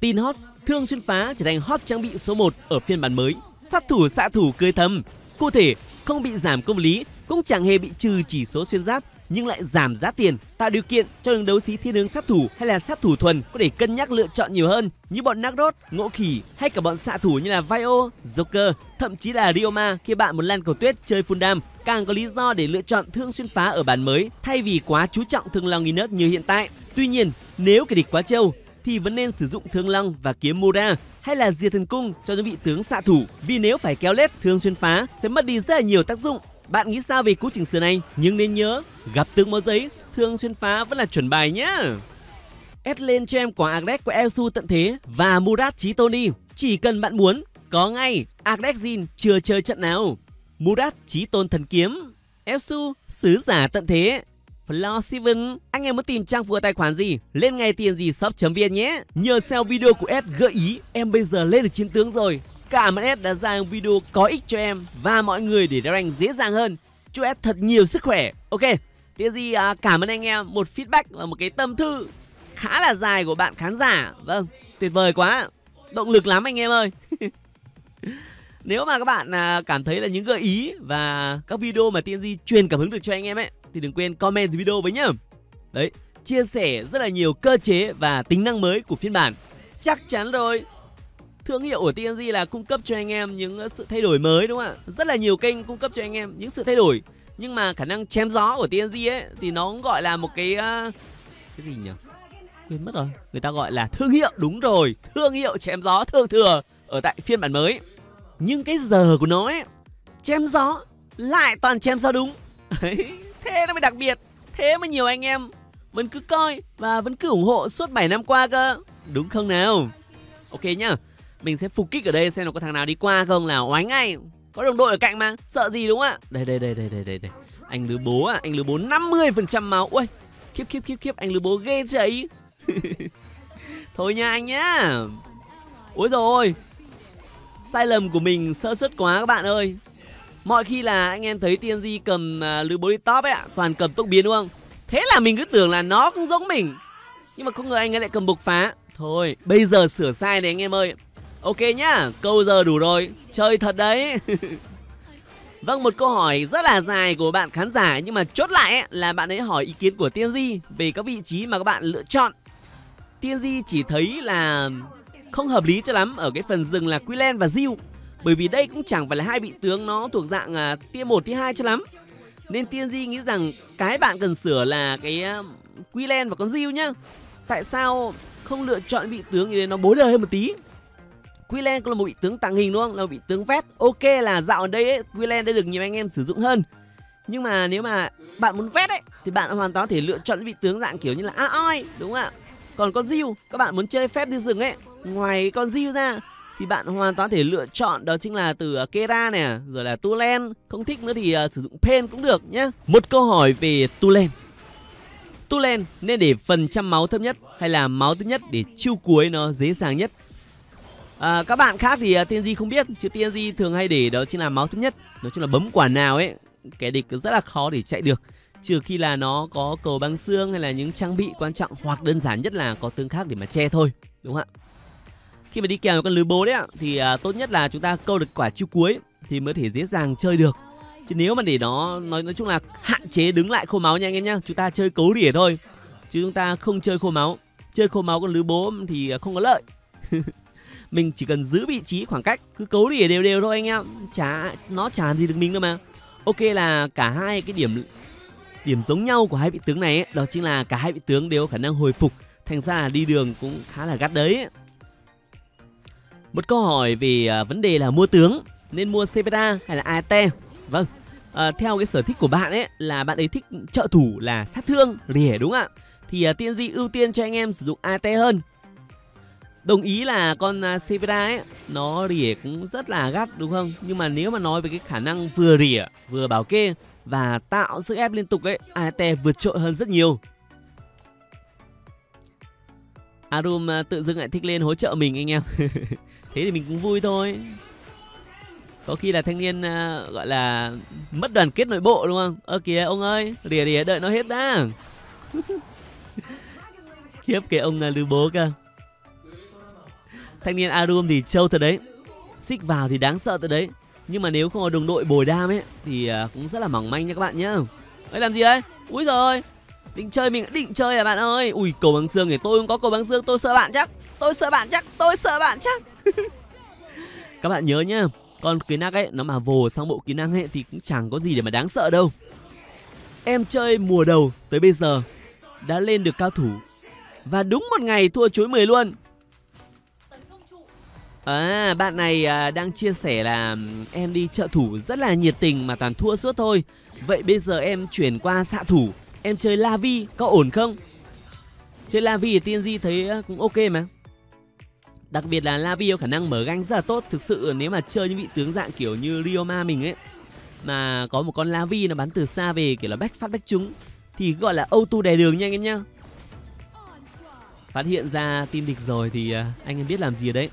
Tin hot, Thương xuyên phá trở thành hot trang bị số 1 ở phiên bản mới. Sát thủ xạ thủ cười thầm. Cụ thể, không bị giảm công lý, cũng chẳng hề bị trừ chỉ số xuyên giáp nhưng lại giảm giá tiền, tạo điều kiện cho đường đấu sĩ thiên hướng sát thủ hay là sát thủ thuần có thể cân nhắc lựa chọn nhiều hơn như bọn Nagrod, Ngộ Khỉ hay cả bọn xạ thủ như là Vio, Joker, thậm chí là Ryoma khi bạn muốn lan cầu tuyết chơi full dam càng có lý do để lựa chọn thương xuyên phá ở bản mới thay vì quá chú trọng thương long nớt như hiện tại. Tuy nhiên, nếu kẻ địch quá trâu thì vẫn nên sử dụng thương lăng và kiếm Mura hay là diệt thần cung cho những vị tướng xạ thủ vì nếu phải kéo lết thương xuyên phá sẽ mất đi rất là nhiều tác dụng bạn nghĩ sao về cú chỉnh sửa này? Nhưng nên nhớ, gặp tướng máu giấy, thương xuyên phá vẫn là chuẩn bài nhá. Ed lên cho em quả Agdex của Elsu tận thế và Murat Chí Tony. Chỉ cần bạn muốn, có ngay Agdex Jin chưa chơi trận nào. Murat Chí Tôn Thần Kiếm, Elsu Sứ Giả Tận Thế, Flaw anh em muốn tìm trang vừa tài khoản gì? Lên ngay tiền gì shop.vn nhé. Nhờ xem video của Ed gợi ý, em bây giờ lên được chiến tướng rồi. Cảm ơn S đã ra video có ích cho em và mọi người để rank dễ dàng hơn. Chúc S thật nhiều sức khỏe. Ok, Tiếc gì à, cảm ơn anh em một feedback và một cái tâm thư khá là dài của bạn khán giả. Vâng, tuyệt vời quá. Động lực lắm anh em ơi. Nếu mà các bạn à, cảm thấy là những gợi ý và các video mà TNG truyền cảm hứng được cho anh em ấy thì đừng quên comment dưới video với nhá. Đấy, chia sẻ rất là nhiều cơ chế và tính năng mới của phiên bản. Chắc chắn rồi, thương hiệu của TNG là cung cấp cho anh em những ờ, sự thay đổi mới đúng không ạ? Rất là nhiều kênh cung cấp cho anh em những sự thay đổi. Nhưng mà khả năng chém gió của TNG ấy thì nó cũng gọi là một cái uh, cái gì nhỉ? Quên mất rồi. Người ta gọi là thương hiệu đúng rồi, thương hiệu chém gió thường thừa ở tại phiên bản mới. Nhưng cái giờ của nó ấy chém gió lại toàn chém gió đúng thế nó mới đặc biệt. Thế mới nhiều anh em. Vẫn cứ coi và vẫn cứ ủng hộ suốt 7 năm qua cơ. Đúng không nào? Ok nhá. Mình sẽ phục kích ở đây xem nó có thằng nào đi qua không là oánh ngay. Có đồng đội ở cạnh mà. Sợ gì đúng không ạ? Đây đây đây đây đây đây đây. Anh lứa bố à anh lứa bố 50 phần trăm máu. Ui. Khiếp khiếp khiếp khiếp. Anh lứa bố ghê chảy thôi nha anh nhá. Ôi rồi sai lầm của mình sơ suất quá các bạn ơi mọi khi là anh em thấy TNG cầm à, uh, lứa top ấy ạ toàn cầm tốc biến đúng không thế là mình cứ tưởng là nó cũng giống mình nhưng mà không ngờ anh ấy lại cầm bộc phá thôi bây giờ sửa sai này anh em ơi Ok nhá, câu giờ đủ rồi, chơi thật đấy. vâng, một câu hỏi rất là dài của bạn khán giả nhưng mà chốt lại ấy, là bạn ấy hỏi ý kiến của Tiên Di về các vị trí mà các bạn lựa chọn. Tiên Di chỉ thấy là không hợp lý cho lắm ở cái phần rừng là Quilen và Diu. Bởi vì đây cũng chẳng phải là hai vị tướng nó thuộc dạng à, tia một tia hai cho lắm. Nên Tiên Di nghĩ rằng cái bạn cần sửa là cái à, uh, Quilen và con Diu nhá. Tại sao không lựa chọn vị tướng như thế nó bối đời hơn một tí Quillen cũng là một vị tướng tàng hình đúng không? Là một vị tướng vét. Ok là dạo ở đây ấy, Quillen đã được nhiều anh em sử dụng hơn. Nhưng mà nếu mà bạn muốn vét ấy thì bạn hoàn toàn có thể lựa chọn vị tướng dạng kiểu như là Aoi đúng không ạ? Còn con Diu, các bạn muốn chơi phép đi rừng ấy, ngoài con Diu ra thì bạn hoàn toàn thể lựa chọn đó chính là từ ờ, Kera nè rồi là Tulen, không thích nữa thì uh, sử dụng Pen cũng được nhé. Một câu hỏi về Tulen. Tulen nên để phần trăm máu thấp nhất hay là máu thấp nhất để chiêu cuối nó dễ dàng nhất? À, các bạn khác thì ờ, uh, TNG không biết chứ TNG thường hay để đó chính là máu thứ nhất. Nói chung là bấm quả nào ấy kẻ địch rất là khó để chạy được. Trừ khi là nó có cầu băng xương hay là những trang bị quan trọng hoặc đơn giản nhất là có tương khác để mà che thôi đúng không ạ? Khi mà đi kèm với con lưới bố đấy ạ thì à, tốt nhất là chúng ta câu được quả chiêu cuối thì mới thể dễ dàng chơi được. Chứ nếu mà để nó nói nói chung là hạn chế đứng lại khô máu nha anh em nhá chúng ta chơi cấu đỉa thôi. Chứ chúng ta không chơi khô máu. Chơi khô máu con lưới bố thì không có lợi. Mình chỉ cần giữ vị trí khoảng cách cứ cấu đỉa đều đều thôi anh em. Chả nó chả gì được mình đâu mà. Ok là cả hai cái điểm điểm giống nhau của hai vị tướng này ấy, đó chính là cả hai vị tướng đều có khả năng hồi phục. Thành ra là đi đường cũng khá là gắt đấy một câu hỏi về à, vấn đề là mua tướng nên mua Cepeda hay là AT vâng à, theo cái sở thích của bạn ấy là bạn ấy thích trợ thủ là sát thương rỉa đúng không ạ? Thì à, tiên di ưu tiên cho anh em sử dụng AT hơn. Đồng ý là con à, Cepeda ấy nó rỉa cũng rất là gắt đúng không? Nhưng mà nếu mà nói về cái khả năng vừa rỉa vừa bảo kê và tạo sức ép liên tục ấy AT vượt trội hơn rất nhiều. Arum à, tự dưng lại thích lên hỗ trợ mình anh em. Thế thì mình cũng vui thôi. Có khi là thanh niên uh, gọi là mất đoàn kết nội bộ đúng không? Ơ kìa ông ơi rìa rìa đợi nó hết đã. Khiếp cái ông là lưu bố cơ. Thanh niên Arum thì trâu thật đấy. Xích vào thì đáng sợ thật đấy. Nhưng mà nếu không có đồng đội bồi đam ấy thì uh, cũng rất là mỏng manh nha các bạn nhá. Ấy làm gì đấy úi rồi định chơi mình định chơi à bạn ơi. Ui cầu băng xương thì tôi không có cầu băng xương tôi sợ bạn chắc. Tôi sợ bạn chắc tôi sợ bạn chắc. Các bạn nhớ nhá con kỹ năng ấy nó mà vồ sang bộ kỹ năng ấy thì cũng chẳng có gì để mà đáng sợ đâu. Em chơi mùa đầu tới bây giờ đã lên được cao thủ. Và đúng một ngày thua chuối 10 luôn. À, bạn này à, đang chia sẻ là em đi trợ thủ rất là nhiệt tình mà toàn thua suốt thôi. Vậy bây giờ em chuyển qua xạ thủ, em chơi Lavi có ổn không? Chơi Lavi thì TNG thấy ờ, cũng ok mà. Đặc biệt là Lavi có khả năng mở ganh rất là tốt. Thực sự nếu mà chơi những vị tướng dạng kiểu như Ryoma mình ấy, mà có một con Lavi nó bắn từ xa về, kiểu là back phát back trúng, thì gọi là auto đè đường nha anh em nhá. Phát hiện ra tin địch rồi thì ờ, anh em biết làm gì đấy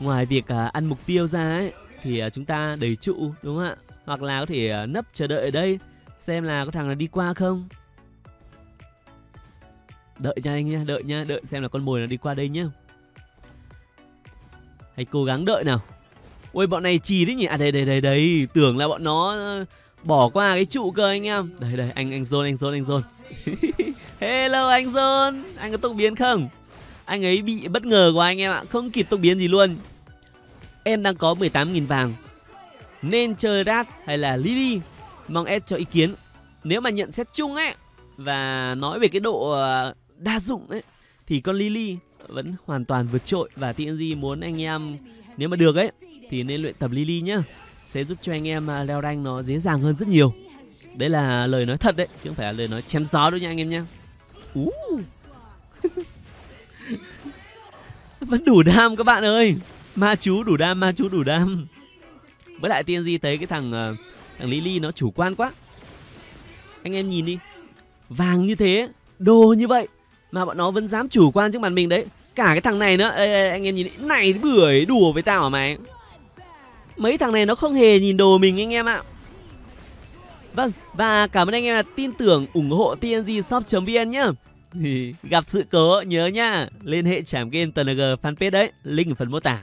ngoài việc ờ, ăn mục tiêu ra ấy, thì chúng ta đầy trụ, đúng không ạ hoặc là có thể nấp chờ đợi ở đây xem là có thằng nào đi qua không? Đợi nha anh nha đợi nha đợi xem là con mồi nó đi qua đây nhá. Hãy cố gắng đợi nào. Ôi, bọn này trì đấy nhỉ? À đây đây đây đây. Tưởng là bọn nó ờ, bỏ qua cái trụ cơ anh em. Đây đây, anh anh zone anh zone anh zone. Hello, anh zone. Anh có tốc biến không? Anh ấy bị bất ngờ của anh em ạ. Không kịp tốc biến gì luôn. Em đang có 18.000 vàng. Nên chơi rat hay là lily? Mong ed cho ý kiến. Nếu mà nhận xét chung ấy và nói về cái độ ờ, đa dụng ấy thì con lily vẫn hoàn toàn vượt trội. Và TNG muốn anh em nếu mà được ấy thì nên luyện tập lily nhá. Sẽ giúp cho anh em à, leo rank nó dễ dàng hơn rất nhiều. Đấy là lời nói thật đấy chứ không phải là lời nói chém gió đâu nha anh em nhá. Uh. vẫn đủ đam các bạn ơi. Ma chú đủ đam ma chú đủ đam. Với lại tiên di thấy cái thằng uh, thằng lily nó chủ quan quá. Anh em nhìn đi. Vàng như thế đồ như vậy mà bọn nó vẫn dám chủ quan trước mặt mình đấy. Cả cái thằng này nữa. Ê, ê, anh em nhìn đi. Này bưởi đùa với tao hả mày? Mấy thằng này nó không hề nhìn đồ mình anh em ạ. Vâng và cảm ơn anh em là tin tưởng ủng hộ tngshop.vn nhá. Gặp sự cố nhớ nhá. Liên hệ trảm game tng fanpage đấy. Link ở phần mô tả.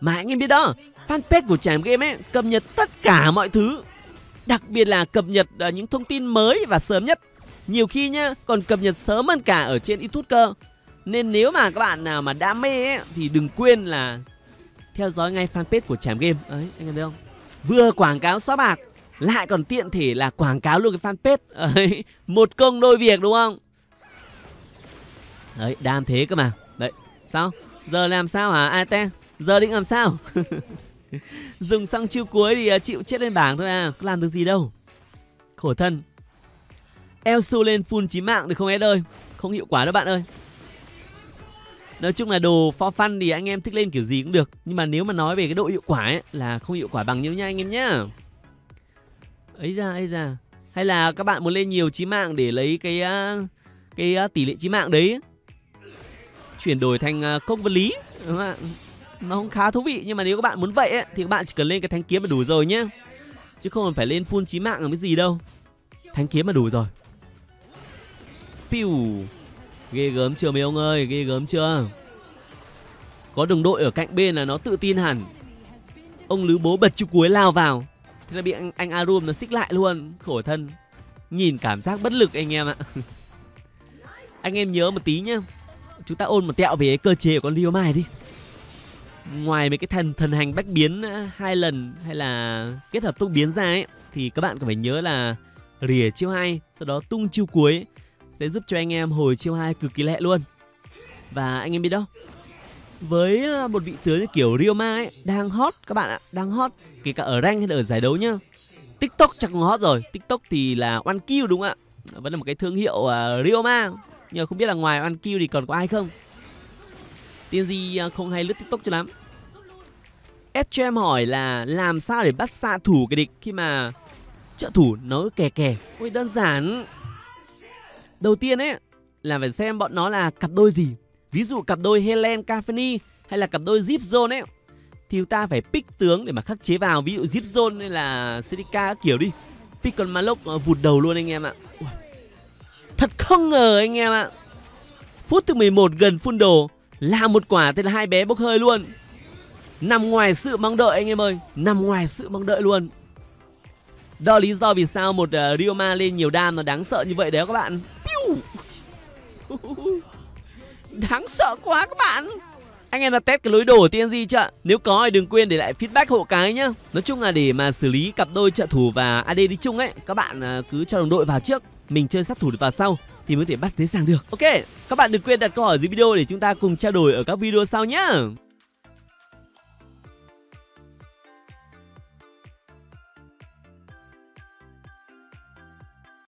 Mà anh em biết đó fanpage của trảm game ấy cập nhật tất cả mọi thứ đặc biệt là cập nhật ờ, những thông tin mới và sớm nhất. Nhiều khi nhá còn cập nhật sớm hơn cả ở trên youtube cơ. Nên nếu mà các bạn nào mà đam mê ấy, thì đừng quên là theo dõi ngay fanpage của trảm game. Đấy anh em thấy không? Vừa quảng cáo sáu bạc lại còn tiện thể là quảng cáo luôn cái fanpage. Đấy, một công đôi việc đúng không? Đấy đam thế cơ mà. Đấy sao? Giờ làm sao hả ai giờ định làm sao? dùng xong chiêu cuối thì à, chịu chết lên bảng thôi à có làm được gì đâu. Khổ thân. Elsu lên full chí mạng được không Ed ơi? Không hiệu quả đâu bạn ơi. Nói chung là đồ for fun thì anh em thích lên kiểu gì cũng được, nhưng mà nếu mà nói về cái độ hiệu quả ấy là không hiệu quả bằng nhau nha anh em nhá. Ấy ra ấy ra hay là các bạn muốn lên nhiều chí mạng để lấy cái à, cái à, tỷ lệ chí mạng đấy? Chuyển đổi thành công vật lý, đúng không ạ? Nó cũng khá thú vị nhưng mà nếu các bạn muốn vậy ấy, thì các bạn chỉ cần lên cái thánh kiếm là đủ rồi nhé. Chứ không cần phải lên full chí mạng làm cái gì đâu. Thánh kiếm là đủ rồi. Piu. Ghê gớm chưa mấy ông ơi? Ghê gớm chưa? Có đồng đội ở cạnh bên là nó tự tin hẳn. Ông lứ bố bật chú cuối lao vào. Thế là bị anh, anh arum nó xích lại luôn. Khổ thân. Nhìn cảm giác bất lực anh em ạ. Anh em nhớ một tí nhá. Chúng ta ôn một tẹo về cơ chế của con liêu Mai đi ngoài mấy cái thần thần hành bách biến ờ, hai lần hay là kết hợp tung biến ra ấy thì các bạn cần phải nhớ là rỉa chiêu hai sau đó tung chiêu cuối sẽ giúp cho anh em hồi chiêu hai cực kỳ lẹ luôn. Và anh em biết đâu với ờ, một vị tướng như kiểu Ryoma ấy đang hot các bạn ạ đang hot kể cả ở rank hay là ở giải đấu nhá. Tiktok chắc cũng hot rồi tiktok thì là one kill đúng không ạ? Vẫn là một cái thương hiệu uh, Ryoma nhưng không biết là ngoài one kill thì còn có ai không? Tiên gì không hay lướt tiktok cho lắm ed cho em hỏi là làm sao để bắt xạ thủ cái địch khi mà trợ thủ nó kè kè? Ôi đơn giản. Đầu tiên ấy, là phải xem bọn nó là cặp đôi gì. Ví dụ cặp đôi helen cafeni hay là cặp đôi zip zone ấy, thì chúng ta phải pick tướng để mà khắc chế vào. Ví dụ zip zone hay là Sirica kiểu đi. Pick con malok vụt đầu luôn anh em ạ. Thật không ngờ anh em ạ. Phút thứ 11 gần full đồ, Là một quả tên là hai bé bốc hơi luôn. Nằm ngoài sự mong đợi anh em ơi Nằm ngoài sự mong đợi luôn Đó lý do vì sao một ờ, uh, Ryoma lên nhiều đam nó đáng sợ như vậy đấy các bạn Đáng sợ quá các bạn anh em đã test cái lối đổ TNG chưa? Nếu có thì đừng quên để lại feedback hộ cái nhá. Nói chung là để mà xử lý cặp đôi trợ thủ và AD đi chung ấy, các bạn ờ, cứ cho đồng đội vào trước, mình chơi sát thủ vào sau thì mới thể bắt dễ dàng được. Ok, các bạn đừng quên đặt câu hỏi dưới video để chúng ta cùng trao đổi ở các video sau nhá.